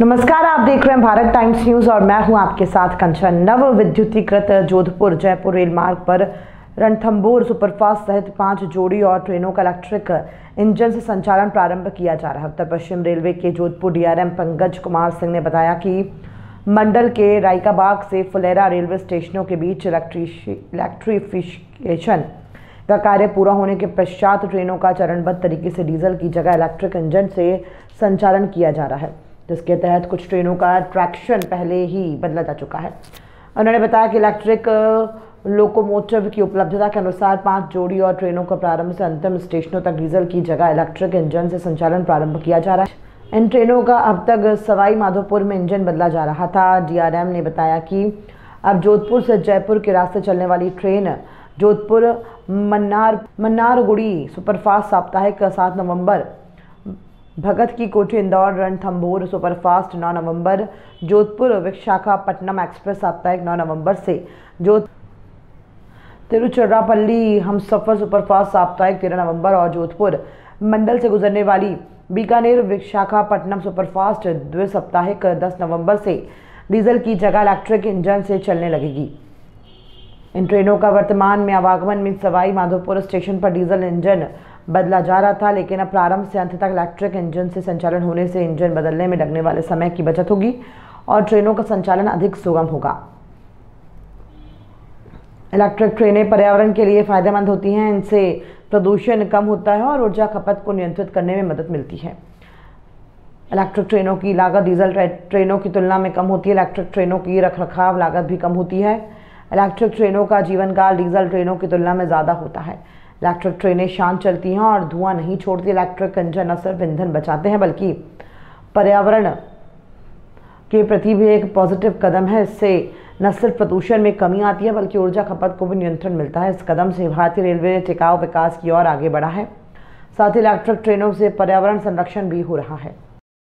नमस्कार, आप देख रहे हैं भारत टाइम्स न्यूज़ और मैं हूँ आपके साथ कंचन। नव विद्युतीकृत जोधपुर, जयपुर रेल मार्ग पर रणथम्बोर सुपरफास्ट सहित पाँच जोड़ी और ट्रेनों का इलेक्ट्रिक इंजन से संचालन प्रारंभ किया जा रहा है। उत्तर पश्चिम रेलवे के जोधपुर डीआरएम पंकज कुमार सिंह ने बताया कि मंडल के रायकाबाग से फुलेरा रेलवे स्टेशनों के बीच इलेक्ट्रिफिकेशन का कार्य पूरा होने के पश्चात ट्रेनों का चरणबद्ध तरीके से डीजल की जगह इलेक्ट्रिक इंजन से संचालन किया जा रहा है। जिसके तहत कुछ ट्रेनों का ट्रैक्शन पहले ही बदला जा चुका है। उन्होंने बताया कि इलेक्ट्रिक लोकोमोटिव की उपलब्धता के अनुसार पाँच जोड़ी और ट्रेनों का प्रारंभ से अंतिम स्टेशनों तक डीजल की जगह इलेक्ट्रिक इंजन से संचालन प्रारंभ किया जा रहा है। इन ट्रेनों का अब तक सवाई माधोपुर में इंजन बदला जा रहा था। डीआरएम ने बताया कि अब जोधपुर से जयपुर के रास्ते चलने वाली ट्रेन जोधपुर, मन्नार, मन्नारगुड़ी सुपरफास्ट साप्ताहिक सात नवंबर भगत की कोठी इंदौर रणथंभौर सुपरफास्ट 9 नवंबर, जोधपुर विशाखापट्टनम एक्सप्रेस साप्ताहिक 9 नवंबर से। जो तिरुचिरापल्ली हम सफ़र सुपरफास्ट साप्ताहिक 13 नवंबर और जोधपुर मंडल से गुजरने वाली बीकानेर विशाखापट्टनम सुपरफास्ट द्वि साप्ताहिक 10 नवंबर से डीजल की जगह इलेक्ट्रिक इंजन से चलने लगेगी। इन ट्रेनों का वर्तमान में आवागमन में सवाई माधोपुर स्टेशन पर डीजल इंजन बदला जा रहा था, लेकिन अब प्रारंभ से अंत तक इलेक्ट्रिक इंजन से संचालन होने से इंजन बदलने में लगने वाले समय की बचत होगी और ट्रेनों का संचालन अधिक सुगम होगा। इलेक्ट्रिक ट्रेनें पर्यावरण के लिए फ़ायदेमंद होती हैं, इनसे प्रदूषण कम होता है और ऊर्जा खपत को नियंत्रित करने में मदद मिलती है। इलेक्ट्रिक ट्रेनों की लागत डीजल ट्रेनों की तुलना में कम होती है इलेक्ट्रिक ट्रेनों की रखरखाव लागत भी कम होती है। इलेक्ट्रिक ट्रेनों का जीवन काल डीजल ट्रेनों की तुलना में ज़्यादा होता है। इलेक्ट्रिक ट्रेनें शांत चलती हैं और धुआँ नहीं छोड़ती। इलेक्ट्रिक इंजन न सिर्फ़ ईंधन बचाते हैं, बल्कि पर्यावरण के प्रति भी एक पॉजिटिव कदम है। इससे न सिर्फ़ प्रदूषण में कमी आती है, बल्कि ऊर्जा खपत को भी नियंत्रण मिलता है। इस कदम से भारतीय रेलवे टिकाऊ विकास की ओर आगे बढ़ा है। साथ ही इलेक्ट्रिक ट्रेनों से पर्यावरण संरक्षण भी हो रहा है।